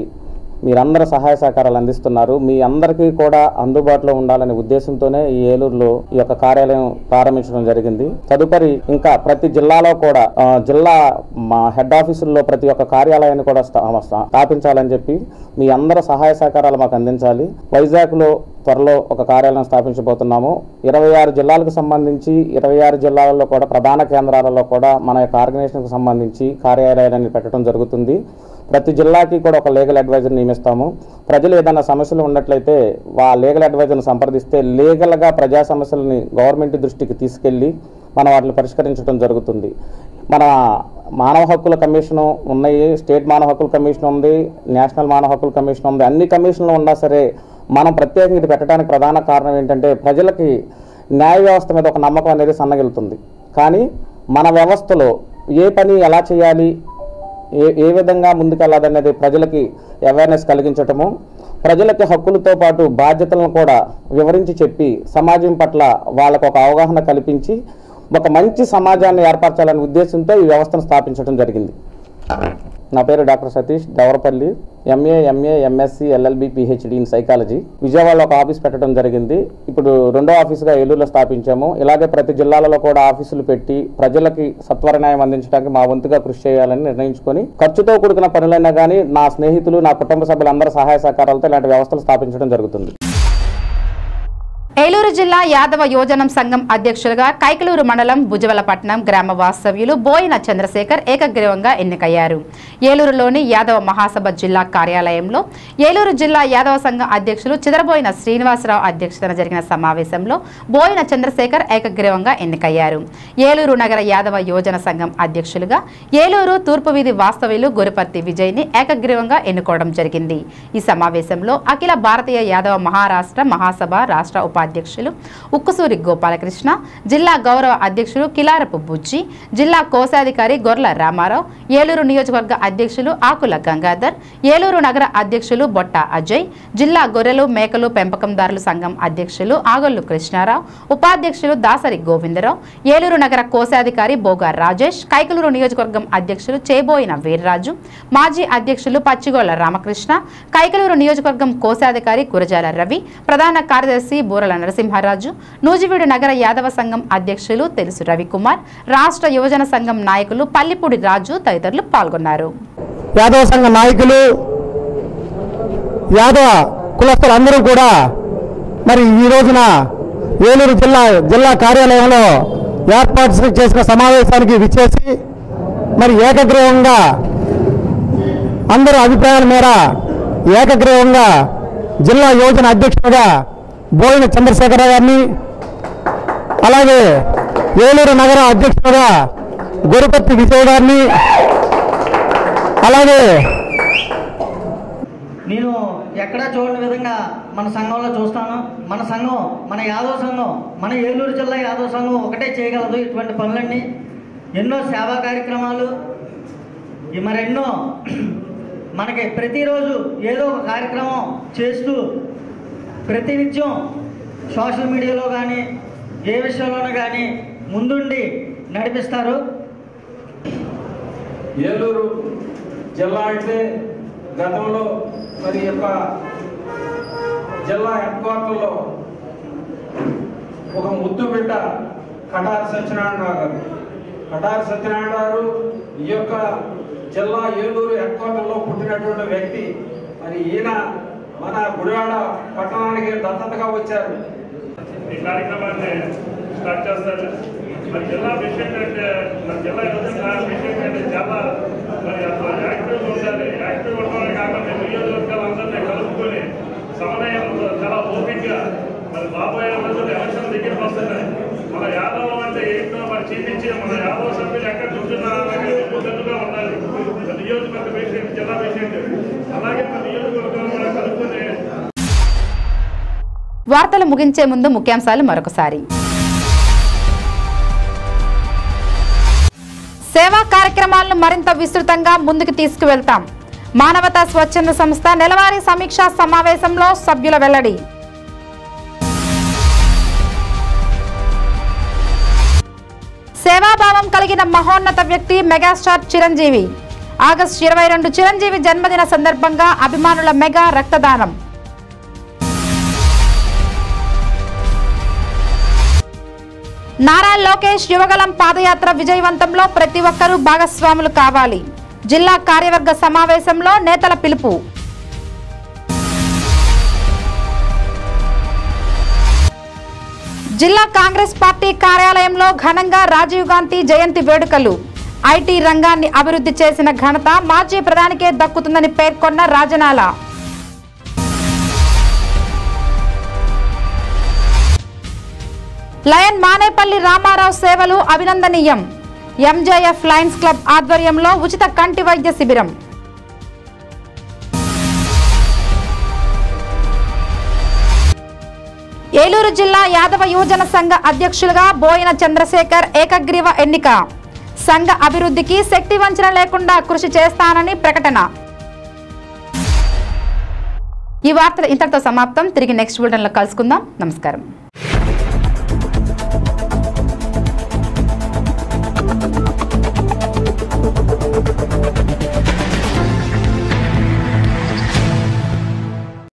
మీరందరూ సహాయ సహకారాలు అందిస్తున్నారు. మీ అందరికీ కూడా అందుబాటులో ఉండాలనే ఉద్దేశంతోనే ఈ ఏలూరులో ఈ యొక్క కార్యాలయం ప్రారంభించడం జరిగింది. తదుపరి ఇంకా ప్రతి జిల్లాలో కూడా జిల్లా మా హెడ్ ఆఫీసుల్లో ప్రతి ఒక్క కార్యాలయాన్ని కూడా స్థాపించాలని చెప్పి మీ అందరి సహాయ సహకారాలు మాకు అందించాలి. వైజాగ్లో త్వరలో ఒక కార్యాలయం స్థాపించబోతున్నాము. ఇరవై ఆరు జిల్లాలకు సంబంధించి ఇరవై ఆరు జిల్లాలలో కూడా ప్రధాన కేంద్రాలలో కూడా మన యొక్క ఆర్గనైజేషన్కు సంబంధించి కార్యాలయాన్ని పెట్టడం జరుగుతుంది. ప్రతి జిల్లాకి కూడా ఒక లీగల్ అడ్వైజర్ నియమిస్తాము. ప్రజలు ఏదైనా సమస్యలు ఉన్నట్లయితే ఆ లీగల్ అడ్వైజర్ని సంప్రదిస్తే లీగల్గా ప్రజా సమస్యలని గవర్నమెంట్ దృష్టికి తీసుకెళ్ళి మనం వాటిని పరిష్కరించడం జరుగుతుంది. మన మానవ హక్కుల కమిషను ఉన్నాయి స్టేట్ మానవ హక్కుల కమిషన్ ఉంది నేషనల్ మానవ హక్కుల కమిషన్ ఉంది అన్ని కమిషన్లు ఉన్నా సరే మనం ప్రత్యేకంగా ఇది పెట్టడానికి ప్రధాన కారణం ఏంటంటే ప్రజలకి న్యాయ వ్యవస్థ మీద ఒక నమ్మకం అనేది సన్నగిలుతుంది కానీ మన వ్యవస్థలో ఏ పని ఎలా చేయాలి ఏ ఏ విధంగా ముందుకెళ్ళాలనేది ప్రజలకి అవేర్నెస్ కలిగించటము ప్రజలకి హక్కులతో పాటు బాధ్యతలను కూడా వివరించి చెప్పి సమాజం పట్ల వాళ్ళకు ఒక అవగాహన కల్పించి ఒక మంచి సమాజాన్ని ఏర్పరచాలనే ఉద్దేశంతో ఈ వ్యవస్థను స్థాపించడం జరిగింది. నా పేరు doctor Satish Davarapalli MA MA MSc LLB PhD in psychology విజయవాడలో ఒక ఆఫీస్ పెట్టడం జరిగింది. ఇప్పుడు రెండో ఆఫీసుగా ఏలూరులో స్థాపించాము. ఇలాగే ప్రతి జిల్లాలలో కూడా ఆఫీసులు పెట్టి ప్రజలకి సత్వర న్యాయం అందించడానికి మా వంతుగా కృషి చేయాలని నిర్ణయించుకొని ఖర్చుతో కూడుకున్న పనులైనా కానీ నా స్నేహితులు నా కుటుంబ సభ్యులందరి సహాయ సహకారాలతో ఇలాంటి వ్యవస్థలు స్థాపించడం జరుగుతుంది. ఏలూరు జిల్లా యాదవ యోజనం సంఘం అధ్యక్షులుగా కైకలూరు మండలం భుజవలపట్నం గ్రామ వాస్తవ్యులు బోయిన చంద్రశేఖర్ ఏకగ్రీవంగా ఎన్నికయ్యారు. ఏలూరులోని యాదవ మహాసభ జిల్లా కార్యాలయంలో ఏలూరు జిల్లా యాదవ సంఘం అధ్యక్షులు చిదరబోయిన శ్రీనివాసరావు అధ్యక్షతన జరిగిన సమావేశంలో బోయిన చంద్రశేఖర్ ఏకగ్రీవంగా ఎన్నికయ్యారు. ఏలూరు నగర యాదవ యోజన సంఘం అధ్యక్షులుగా ఏలూరు తూర్పు వీధి వాస్తవ్యులు గురుపర్తి విజయ్ని ఏకగ్రీవంగా ఎన్నుకోవడం జరిగింది. ఈ సమావేశంలో అఖిల భారతీయ యాదవ మహారాష్ట్ర మహాసభ రాష్ట్ర ఉపాధి ఉపాధ్యక్షులు ఉక్కుసూరి గోపాలకృష్ణ జిల్లా గౌరవ అధ్యక్షులు కిలారపు బుజ్జి జిల్లా కోశాధికారి గొర్ల రామారావు ఏలూరు నియోజకవర్గ అధ్యక్షులు ఆకుల గంగాధర్ ఏలూరు నగర అధ్యక్షులు బొట్ట అజయ్ జిల్లా గొర్రెలు మేకలు పెంపకందారుల సంఘం అధ్యక్షులు ఆగొల్లు కృష్ణారావు ఉపాధ్యక్షులు దాసరి గోవిందరావు ఏలూరు నగర కోశాధికారి బోగా రాజేష్ కైకలూరు నియోజకవర్గం అధ్యక్షులు చేబోయిన వీర్రాజు మాజీ అధ్యక్షులు పచ్చిగోళ్ళ రామకృష్ణ కైకలూరు నియోజకవర్గం కోశాధికారి గురజాల రవి ప్రధాన కార్యదర్శి బూరల నరసింహారాజు నూజివీడు నగర యాదవ సంఘం అధ్యక్షులు తెలుసు రవికుమార్ రాష్ట్ర యువజన సంఘం నాయకులు పల్లిపూడి రాజు తదితరులు పాల్గొన్నారు. యాదవ సంఘ నాయకులు యాదవ కులస్తులందరూ కూడా మరి ఈ రోజున ఏలూరు జిల్లా జిల్లా కార్యాలయంలో ఏర్పాటు చేసిన సమావేశానికి విచ్చేసి మరి ఏకగ్రీవంగా అందరూ అభిప్రాయాల మేర ఏకగ్రీవంగా జిల్లా యోజన అధ్యక్షుడిగా బోయిన చంద్రశేఖర గారిని అలాగే ఏలూరు నగర అధ్యక్షుడుగా గురుపత్తి విజయ్ గారిని అలాగే నేను ఎక్కడా చూడని విధంగా మన సంఘంలో చూస్తాను. మన సంఘం మన యాదవ సంఘం మన ఏలూరు జిల్లా యాదవ సంఘం ఒకటే చేయగలదు ఇటువంటి పనులన్నీ. ఎన్నో సేవా కార్యక్రమాలు ఈ మరెన్నో మనకి ప్రతిరోజు ఏదో ఒక కార్యక్రమం చేస్తూ ప్రతినిత్యం సోషల్ మీడియాలో కానీ ఏ విషయంలోనూ కానీ ముందుండి నడిపిస్తారు. ఏలూరు జిల్లా అంటే గతంలో మరి యొక్క జిల్లా హెడ్ క్వార్టర్లో ఒక ముద్దు బిడ్డ కటారి సత్యనారాయణ గారు కటారి సత్యనారాయణ గారు ఈ యొక్క జిల్లా ఏలూరు హెడ్ క్వార్టర్లో పుట్టినటువంటి వ్యక్తి. మరి ఈయన మన గుడివాడ పట్టణానికి దత్తతగా వచ్చారు. ఈ కార్యక్రమాన్ని స్టార్ట్ చేస్తారు మన జిల్లా విషయం అంటే మన జిల్లా యువజన విషయం అంటే చాలా మరి యాక్టివ్గా ఉండాలి. యాక్టివ్ ఉండడమే కాకుండా నియోజకవర్గాలందరినీ కలుపుకొని సమన్వయంతో చాలా ఓపిక్గా మరి బాబోయే రోజులు ఎలక్షన్ దగ్గరికి వస్తున్నాయి మన యాదవ్ అంటే ఏంటో మరి చూపించి మన యాదవ్ సభ్యులు ఎక్కడ చూస్తున్నారో ముందుగా ఉండాలి. నియోజకవర్గ విషయం జిల్లా విషయం అలాగే మన నియోజకవర్గం వార్తలు ముగించే ముందు ముఖ్యాంశాలు మరొకసారి. సేవా కార్యక్రమాలను మరింత విస్తృతంగా ముందుకు తీసుకువెళ్తాం. మానవతా స్వచ్ఛంద సంస్థ నెలవారీ సమీక్షా సమావేశంలో సభ్యుల వెల్లడి. సేవాభావం కలిగిన మహోన్నత వ్యక్తి మెగాస్టార్ చిరంజీవి. ఆగస్టు ఇరవై రెండు చిరంజీవి జన్మదిన సందర్భంగా అభిమానుల మెగా రక్తదానం. నారా లోకేష్ యువగలం పాదయాత్ర విజయవంతంలో ప్రతి ఒక్కరూ భాగస్వాములు కావాలి. జిల్లా కార్యవర్గ సమావేశంలో నేతల పిలుపు. జిల్లా కాంగ్రెస్ పార్టీ కార్యాలయంలో ఘనంగా రాజీవ్ గాంధీ జయంతి వేడుకలు. ఐటీ రంగాన్ని అభివృద్ధి చేసిన ఘనత మాజీ ప్రధానికే దక్కుతుందని పేర్కొన్న రాజనాల. లయన్ మానేపల్లి రామారావు సేవలు అభినందనీయం. ఎంజేఎఫ్ లయన్స్ క్లబ్ ఆధ్వర్యంలో ఉచిత కంటి వైద్య శిబిరం. ఏలూరు జిల్లా యాదవ యువజన సంఘ అధ్యక్షులుగా బోయిన చంద్రశేఖర్ ఏకగ్రీవ ఎన్నిక. సంఘ అభివృద్ధికి శక్తి వంచన లేకుండా కృషి చేస్తానని ప్రకటన. ఈ వార్తలు ఇంతటితో సమాప్తం. తిరిగి నెక్స్ట్ బులెటిన్లో కలుసుకుందాం. నమస్కారం.